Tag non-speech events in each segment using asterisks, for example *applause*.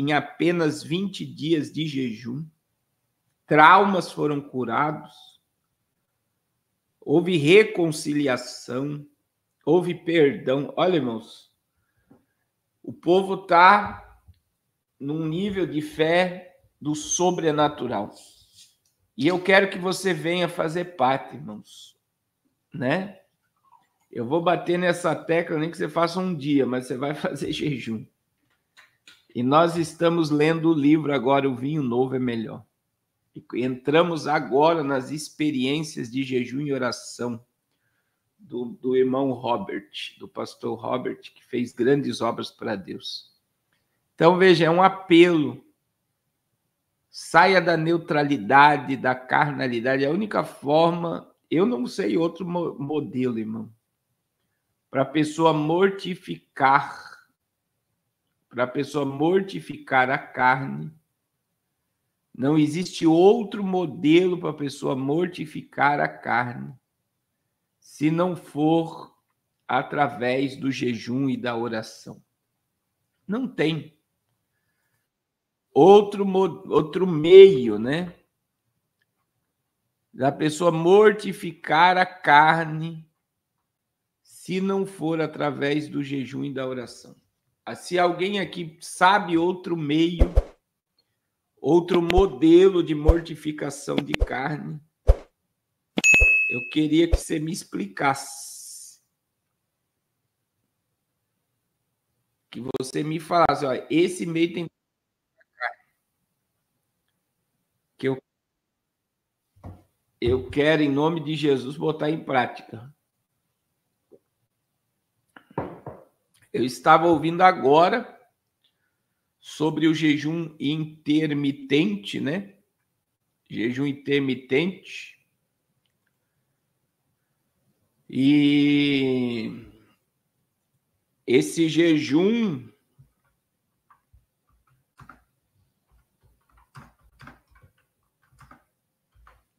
em apenas 20 dias de jejum. Traumas foram curados. Houve reconciliação, houve perdão. Olha, irmãos, o povo está num nível de fé do sobrenatural. E eu quero que você venha fazer parte, irmãos, né? Eu vou bater nessa tecla, nem que você faça um dia, mas você vai *laughs* fazer jejum. E nós estamos lendo o livro agora, O Vinho Novo é Melhor. E entramos agora nas experiências de jejum e oração do, do irmão Robert, do pastor Robert, que fez grandes obras para Deus. Então, veja, é um apelo. Saia da neutralidade, da carnalidade. É a única forma, eu não sei outro modelo, irmão, para a pessoa mortificar, para a pessoa mortificar a carne. Não existe outro modelo para a pessoa mortificar a carne, se não for através do jejum e da oração. Não tem outro, outro meio, né? Da pessoa mortificar a carne se não for através do jejum e da oração. Se alguém aqui sabe outro meio, outro modelo de mortificação de carne, eu queria que você me explicasse. Que você me falasse, esse meio tem que eu eu quero em nome de Jesus botar em prática. Eu estava ouvindo agora sobre o jejum intermitente, né? Jejum intermitente. E esse jejum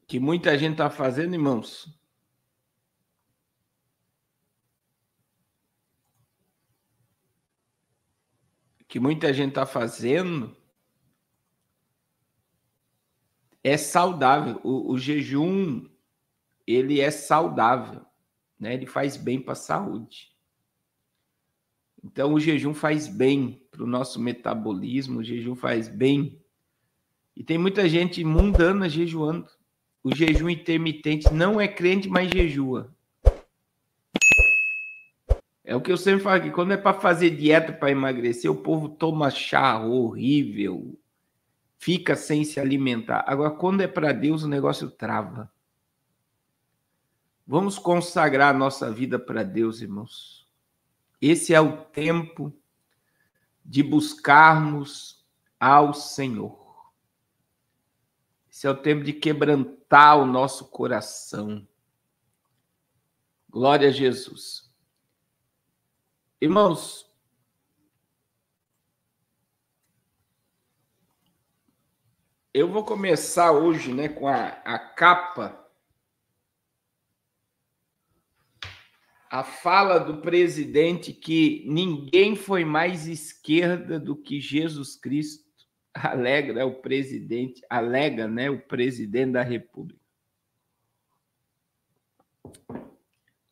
que muita gente está fazendo, irmãos, que muita gente está fazendo é saudável. O, o, jejum ele é saudável, né? Ele faz bem para a saúde. Então o jejum faz bem para o nosso metabolismo, o jejum faz bem. E tem muita gente mundana jejuando. O jejum intermitente não é crente, mas jejua. É o que eu sempre falo aqui, quando é para fazer dieta para emagrecer, o povo toma chá horrível, fica sem se alimentar. Agora, quando é para Deus, o negócio trava. Vamos consagrar nossa vida para Deus, irmãos. Esse é o tempo de buscarmos ao Senhor. Esse é o tempo de quebrantar o nosso coração. Glória a Jesus. Irmãos, eu vou começar hoje né, com a, a capa, a fala do presidente que ninguém foi mais esquerda do que Jesus Cristo. *laughs* Alegra é o presidente, alega, né, o presidente da República.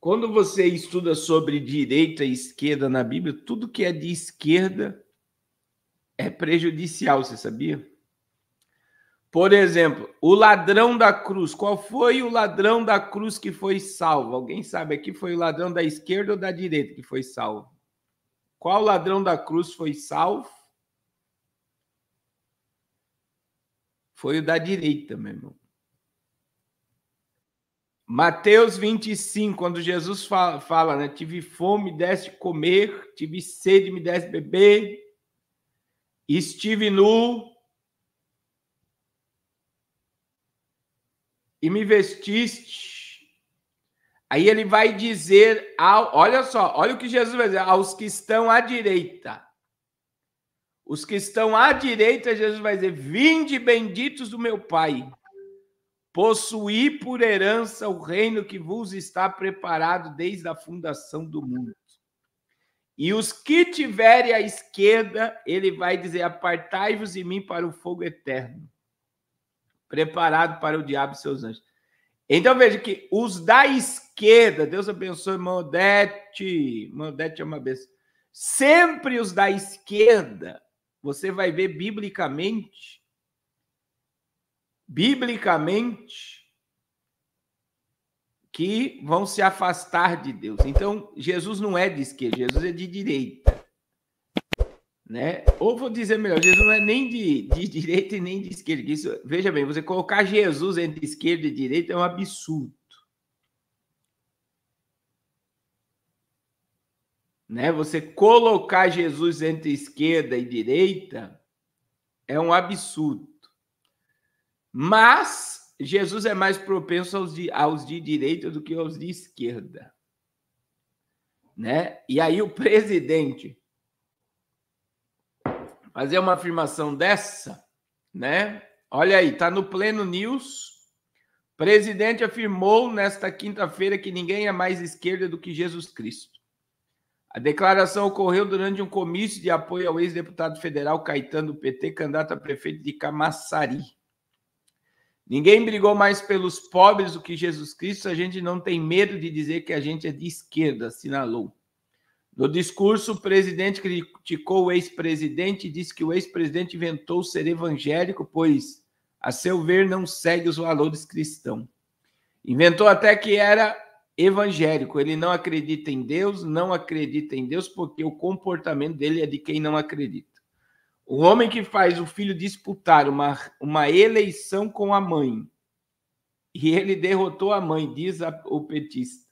Quando você estuda sobre direita e esquerda na Bíblia, tudo que é de esquerda é prejudicial, você sabia? Por exemplo, o ladrão da cruz. Qual foi o ladrão da cruz que foi salvo? Alguém sabe aqui? Foi o ladrão da esquerda ou da direita que foi salvo? Qual ladrão da cruz foi salvo? Foi o da direita, meu irmão. Mateus 25, quando Jesus fala, fala, né? Tive fome, deste comer, tive sede, me deste beber, estive nu e me vestiste. Aí ele vai dizer, ao, olha só, olha o que Jesus vai dizer, aos que estão à direita. Os que estão à direita, Jesus vai dizer: Vinde benditos do meu Pai possuir por herança o reino que vos está preparado desde a fundação do mundo. E os que tiverem à esquerda, ele vai dizer: Apartai-vos de mim para o fogo eterno, preparado para o diabo e seus anjos. Então veja que os da esquerda, Deus abençoe Modete, Modete é uma vez. Sempre os da esquerda, você vai ver biblicamente, biblicamente, que vão se afastar de Deus. Então, Jesus não é de esquerda, Jesus é de direita. Né? Ou vou dizer melhor, Jesus não é nem de, de direita e nem de esquerda. Isso, veja bem, você colocar Jesus entre esquerda e direita é um absurdo. Né? Você colocar Jesus entre esquerda e direita é um absurdo. Mas Jesus é mais propenso aos de, aos de direita do que aos de esquerda. Né? E aí o presidente fazer uma afirmação dessa, né? Olha aí, tá no Pleno News. Presidente afirmou nesta quinta-feira que ninguém é mais esquerda do que Jesus Cristo. A declaração ocorreu durante um comício de apoio ao ex-deputado federal Caetano PT, candidato a prefeito de Camaçari. Ninguém brigou mais pelos pobres do que Jesus Cristo. A gente não tem medo de dizer que a gente é de esquerda, assinalou. No discurso, o presidente criticou o ex-presidente e disse que o ex-presidente inventou ser evangélico, pois, a seu ver, não segue os valores cristãos. Inventou até que era evangélico. Ele não acredita em Deus, não acredita em Deus, porque o comportamento dele é de quem não acredita. O homem que faz o filho disputar uma, uma eleição com a mãe e ele derrotou a mãe, diz a, o petista,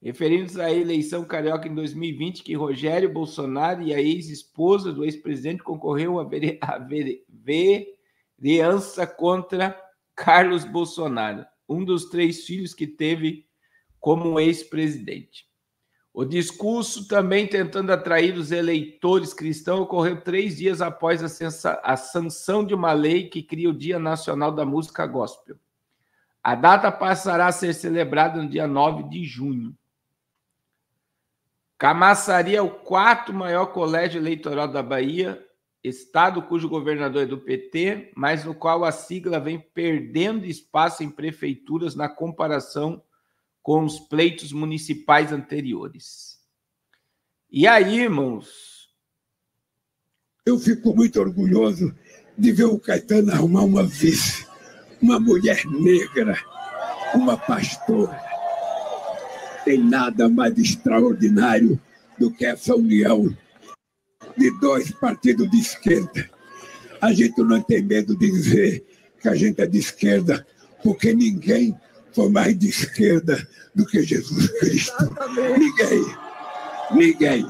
referindo-se à eleição carioca em 2020, que Rogério Bolsonaro e a ex-esposa do ex-presidente concorreu à vere, vereança contra Carlos Bolsonaro, um dos três filhos que teve como ex-presidente. O discurso, também tentando atrair os eleitores cristãos, ocorreu três dias após a, a sanção de uma lei que cria o Dia Nacional da Música Gospel. A data passará a ser celebrada no dia 9 de junho. Camaçari é o quarto maior colégio eleitoral da Bahia, estado cujo governador é do PT, mas no qual a sigla vem perdendo espaço em prefeituras na comparação com os pleitos municipais anteriores. E aí, irmãos? Eu fico muito orgulhoso de ver o Caetano arrumar uma vice, uma mulher negra, uma pastora. Tem nada mais extraordinário do que essa união de dois partidos de esquerda. A gente não tem medo de dizer que a gente é de esquerda, porque ninguém foi mais de esquerda do que Jesus Cristo. Ninguém, ninguém,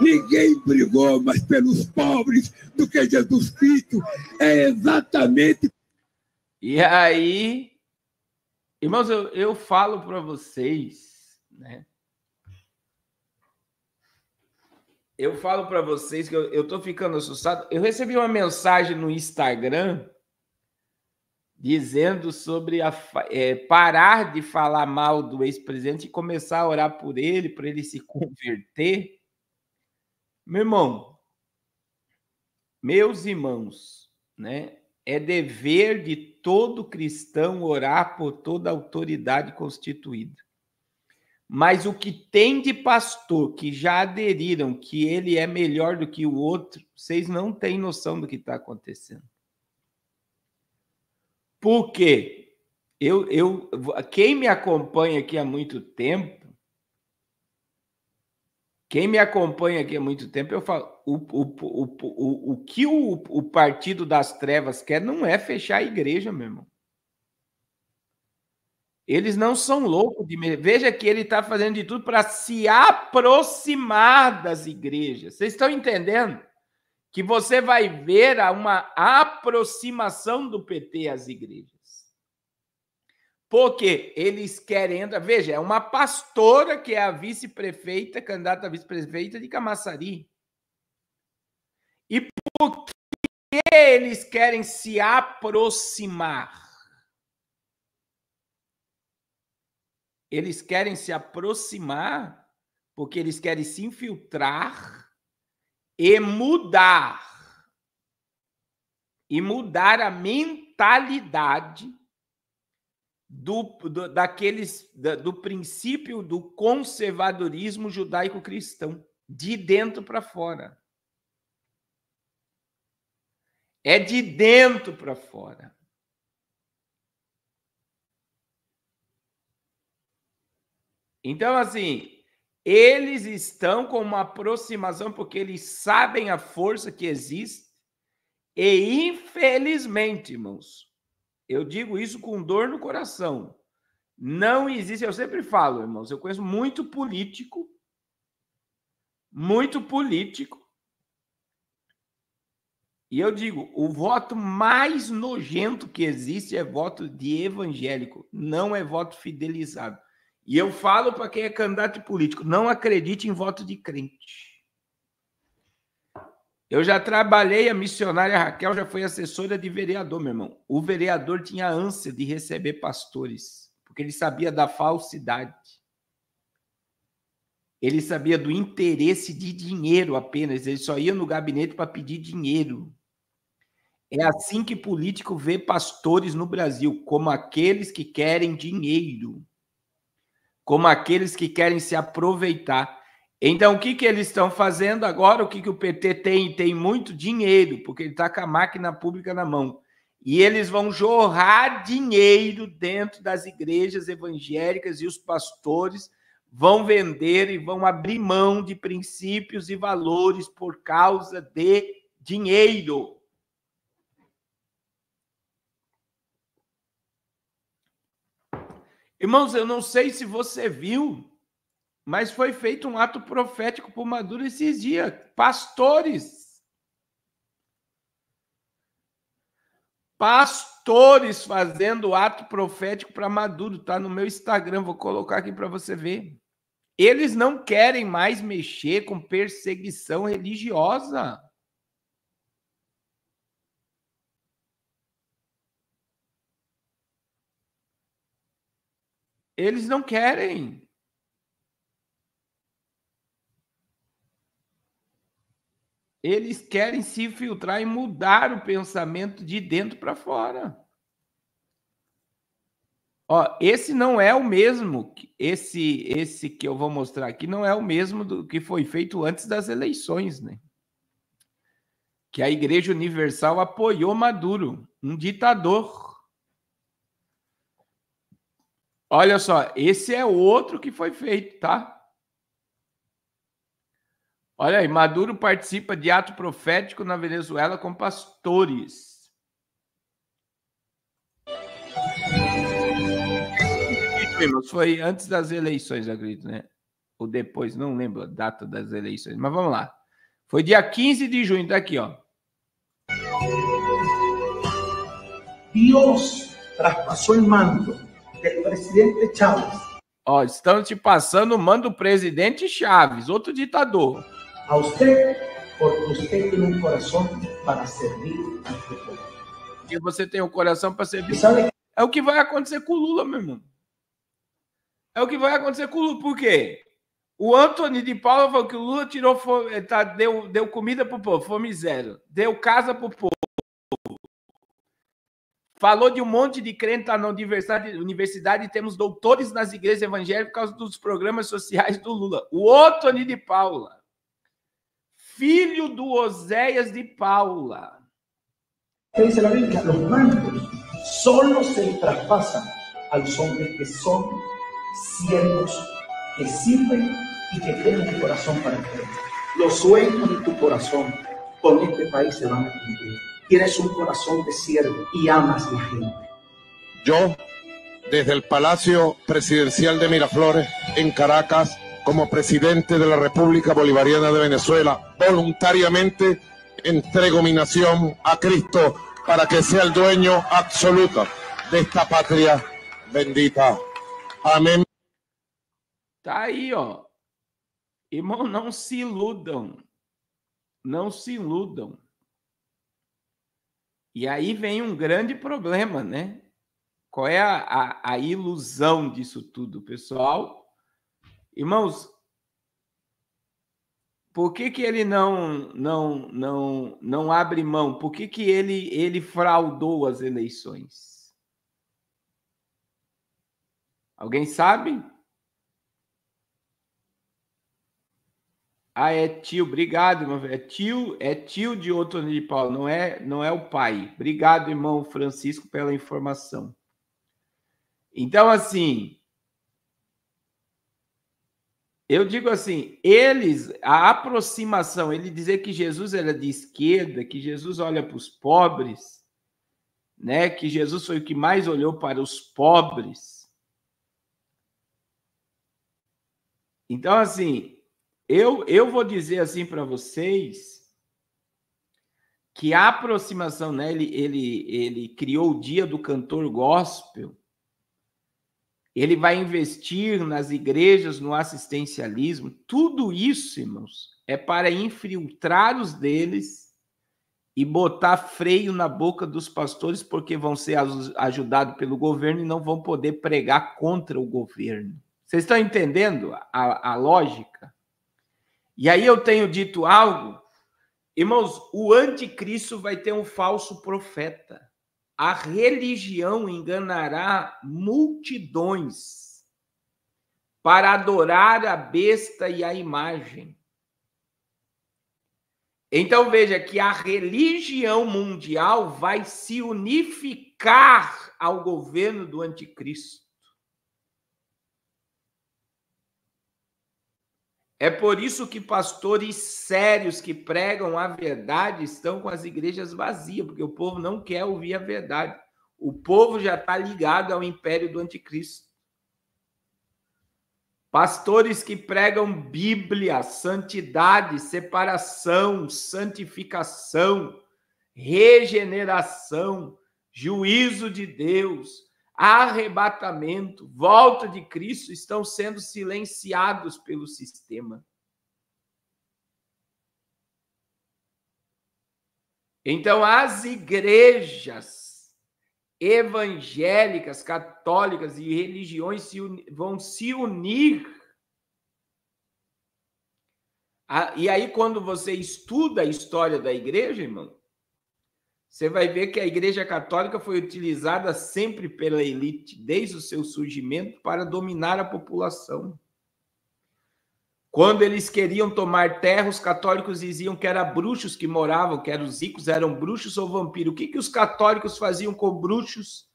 ninguém brigou mais pelos pobres do que Jesus Cristo. É exatamente. E aí, irmãos, eu, eu falo para vocês, né? Eu falo para vocês que eu estou ficando assustado. Eu recebi uma mensagem no Instagram dizendo sobre a, é, parar de falar mal do ex-presidente e começar a orar por ele, para ele se converter. Meu irmão, meus irmãos, né? É dever de todo cristão orar por toda autoridade constituída. Mas o que tem de pastor que já aderiram que ele é melhor do que o outro, vocês não têm noção do que está acontecendo. Porque eu, eu, quem me acompanha aqui há muito tempo, quem me acompanha aqui há muito tempo, eu falo, o, o, o, o, que o, o Partido das Trevas quer não é fechar a igreja, meu irmão. Eles não são loucos de. Veja que ele está fazendo de tudo para se aproximar das igrejas. Vocês estão entendendo? Que você vai ver uma aproximação do PT às igrejas. Porque eles querem. Veja, é uma pastora que é a vice-prefeita, candidata a vice-prefeita de Camaçari. E por que eles querem se aproximar? Eles querem se aproximar porque eles querem se infiltrar e mudar e mudar a mentalidade do, do daqueles da, do princípio do conservadorismo judaico-cristão de dentro para fora. É de dentro para fora. Então, assim, eles estão com uma aproximação porque eles sabem a força que existe e, infelizmente, irmãos, eu digo isso com dor no coração. Não existe, eu sempre falo, irmãos, eu conheço muito político, muito político, e eu digo, o voto mais nojento que existe é voto de evangélico, não é voto fidelizado. E eu falo para quem é candidato político, não acredite em voto de crente. Eu já trabalhei, a missionária Raquel já foi assessora de vereador, meu irmão. O vereador tinha ânsia de receber pastores, porque ele sabia da falsidade. Ele sabia do interesse de dinheiro apenas. Ele só ia no gabinete para pedir dinheiro. É assim que político vê pastores no Brasil, como aqueles que querem dinheiro como aqueles que querem se aproveitar. Então, o que, que eles estão fazendo agora? O que, que o PT tem? Tem muito dinheiro, porque ele está com a máquina pública na mão. E eles vão jorrar dinheiro dentro das igrejas evangélicas e os pastores vão vender e vão abrir mão de princípios e valores por causa de dinheiro. Irmãos, eu não sei se você viu, mas foi feito um ato profético por Maduro esses dias. Pastores. Pastores fazendo ato profético para Maduro. Está no meu Instagram, vou colocar aqui para você ver. Eles não querem mais mexer com perseguição religiosa. Eles não querem. Eles querem se infiltrar e mudar o pensamento de dentro para fora. Ó, esse não é o mesmo, esse esse que eu vou mostrar aqui não é o mesmo do que foi feito antes das eleições, né? Que a Igreja Universal apoiou Maduro, um ditador. Olha só, esse é outro que foi feito, tá? Olha aí, Maduro participa de ato profético na Venezuela com pastores. Foi antes das eleições, acredito, né? Ou depois, não lembro a data das eleições, mas vamos lá. Foi dia 15 de junho, tá aqui, ó. Deus traspassou o mando del presidente Chávez. Ó, estão te passando o mando do presidente Chaves, outro ditador. A você, porque você tem um coração para servir ao povo. Porque você tem um coração para servir. Sabe? É o que vai acontecer com o Lula, meu irmão. É o que vai acontecer com o Lula. Por quê? O Antônio de Paula falou que o Lula tirou, tá, deu, deu comida pro povo, fome zero. Deu casa pro povo. Falou de um monte de crente lá na universidade, universidade e temos doutores nas igrejas evangélicas por causa dos programas sociais do Lula. O Otoni de Paula, filho do Oséias de Paula. Dice la Biblia, los mandos solo se traspasan a los hombres que son siervos, que sirven y que tienen el corazón para el Los sueños de tu corazón con este país se van a. Tienes un corazón de siervo y amas la gente. Yo, desde el Palacio Presidencial de Miraflores, en Caracas, como presidente de la República Bolivariana de Venezuela, voluntariamente entrego mi nación a Cristo para que sea el dueño absoluto de esta patria bendita. Amém. Tá aí, ó. Irmão, não se iludam. Não se iludam. E aí vem um grande problema, né? Qual é a, a, a ilusão disso tudo, pessoal? Irmãos, por que, que ele não, não, não, não abre mão? Por que, que ele, ele fraudou as eleições? Alguém sabe? Ah, é tio, obrigado, irmão. É tio, é tio de outro de Paulo, não é, não é o pai. Obrigado, irmão Francisco, pela informação. Então, assim, eu digo assim, eles, a aproximação, ele dizer que Jesus era de esquerda, que Jesus olha para os pobres, né? Que Jesus foi o que mais olhou para os pobres. Então, assim, eu, eu vou dizer assim para vocês que a aproximação, né? Ele, ele, ele criou o dia do cantor gospel. Ele vai investir nas igrejas, no assistencialismo. Tudo isso, irmãos, é para infiltrar os deles e botar freio na boca dos pastores, porque vão ser ajudados pelo governo e não vão poder pregar contra o governo. Vocês estão entendendo a, a lógica? E aí eu tenho dito algo, irmãos, o anticristo vai ter um falso profeta. A religião enganará multidões para adorar a besta e a imagem. Então veja que a religião mundial vai se unificar ao governo do anticristo. É por isso que pastores sérios que pregam a verdade estão com as igrejas vazias, porque o povo não quer ouvir a verdade. O povo já está ligado ao império do anticristo. Pastores que pregam Bíblia, santidade, separação, santificação, regeneração, juízo de Deus, arrebatamento, volta de Cristo estão sendo silenciados pelo sistema. Então, as igrejas evangélicas, católicas e religiões se vão se unir. e aí, quando você estuda a história da igreja, irmão, você vai ver que a Igreja Católica foi utilizada sempre pela elite, desde o seu surgimento, para dominar a população. Quando eles queriam tomar terra, os católicos diziam que eram bruxos que moravam, que eram os ricos, eram bruxos ou vampiros. O que, que os católicos faziam com bruxos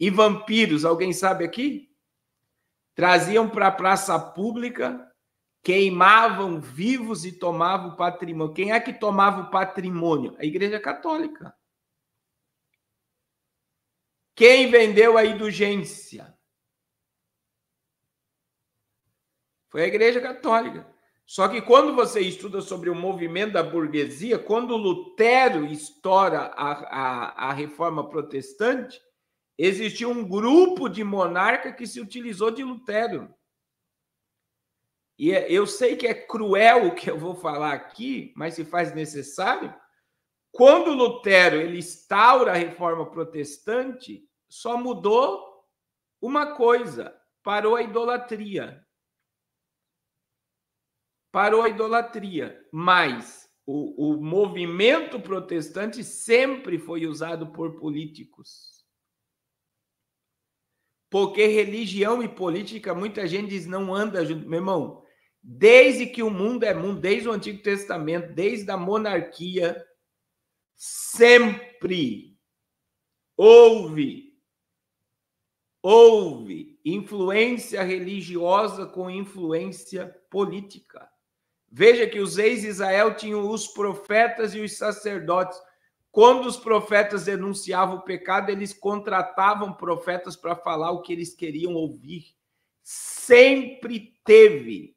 e vampiros? Alguém sabe aqui? Traziam para a praça pública, queimavam vivos e tomavam o patrimônio. Quem é que tomava o patrimônio? A Igreja Católica. Quem vendeu a indulgência? Foi a Igreja Católica. Só que quando você estuda sobre o movimento da burguesia, quando Lutero estoura a, a, a reforma protestante, existiu um grupo de monarca que se utilizou de Lutero. E é, eu sei que é cruel o que eu vou falar aqui, mas se faz necessário, quando Lutero ele instaura a reforma protestante, só mudou uma coisa: parou a idolatria. Parou a idolatria. Mas o, o movimento protestante sempre foi usado por políticos. Porque religião e política, muita gente diz, não anda junto. Meu irmão, desde que o mundo é mundo, desde o Antigo Testamento, desde a monarquia, sempre houve, houve influência religiosa com influência política. Veja que os reis de Israel tinham os profetas e os sacerdotes. Quando os profetas denunciavam o pecado, eles contratavam profetas para falar o que eles queriam ouvir. Sempre teve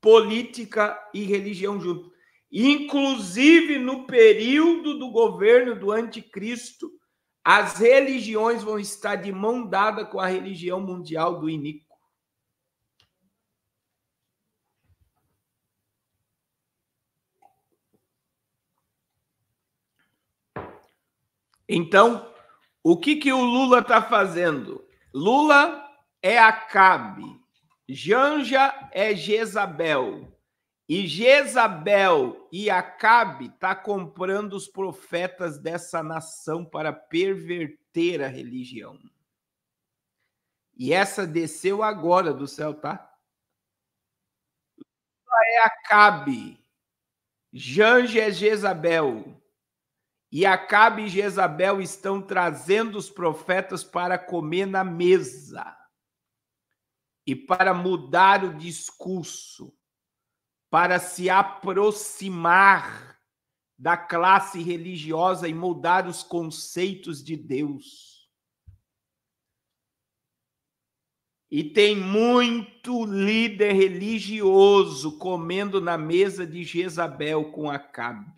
política e religião junto inclusive no período do governo do anticristo, as religiões vão estar de mão dada com a religião mundial do iníquo. Então, o que, que o Lula está fazendo? Lula é Acabe, Janja é Jezabel, E Jezabel e Acabe tá comprando os profetas dessa nação para perverter a religião. E essa desceu agora do céu, tá? É Acabe. Janje é Jezabel. E Acabe e Jezabel estão trazendo os profetas para comer na mesa e para mudar o discurso, para se aproximar da classe religiosa e mudar os conceitos de Deus. E tem muito líder religioso comendo na mesa de Jezabel com Acabe.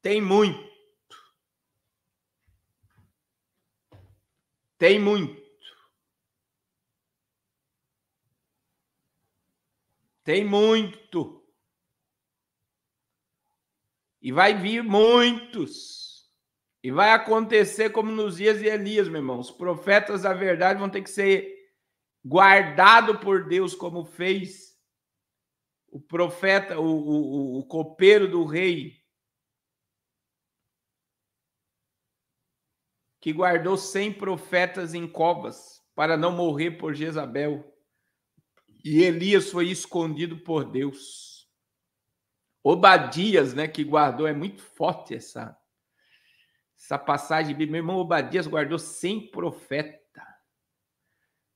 Tem muito. Tem muito. Tem muito. E vai vir muitos. E vai acontecer como nos dias de Elias, meu irmão. Os profetas da verdade vão ter que ser guardados por Deus, como fez o profeta, o, o, o copeiro do rei que guardou cem profetas em covas para não morrer por Jezabel. E Elias foi escondido por Deus. Obadias, né, que guardou, é muito forte essa essa passagem Meu irmão Obadias guardou cem profetas.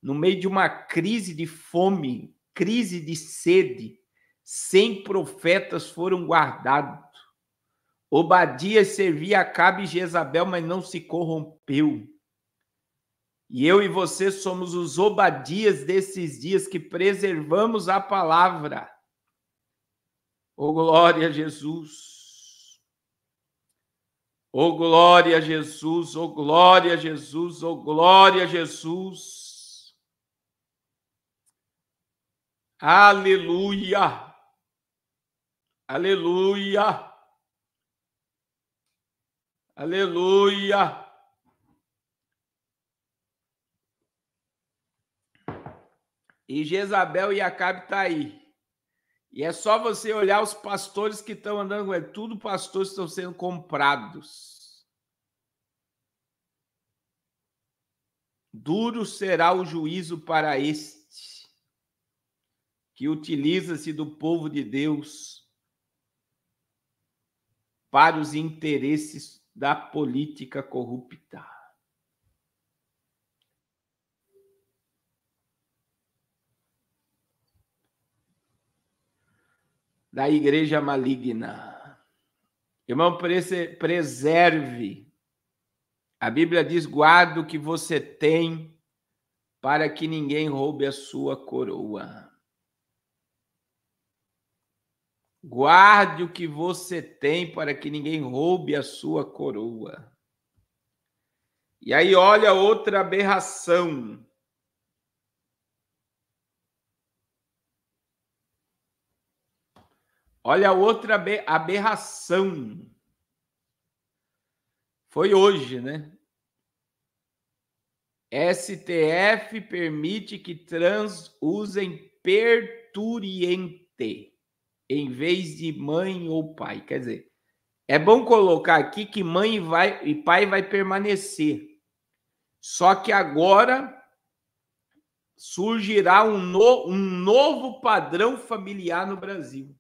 No meio de uma crise de fome, crise de sede, cem profetas foram guardados. Obadias servia a Cabe e Jezabel, mas não se corrompeu. E eu e você somos os Obadias desses dias que preservamos a palavra. Oh, glória a Jesus. Oh, glória a Jesus. Oh, glória a Jesus. Oh, glória a Jesus. Aleluia. Aleluia. Aleluia! E Jezabel e Acabe tá aí. E é só você olhar os pastores que estão andando com ele. Tudo pastores estão sendo comprados. Duro será o juízo para este, que utiliza-se do povo de Deus para os interesses da política corrupta. Da igreja maligna. Irmão, preserve. A Bíblia diz: guarda o que você tem, para que ninguém roube a sua coroa. Guarde o que você tem para que ninguém roube a sua coroa. E aí, olha outra aberração. Olha outra aberração. Foi hoje, né? STF permite que trans usem perturiente em vez de mãe ou pai. Quer dizer, é bom colocar aqui que mãe vai e pai vai permanecer. Só que agora surgirá um, no, um novo padrão familiar no Brasil.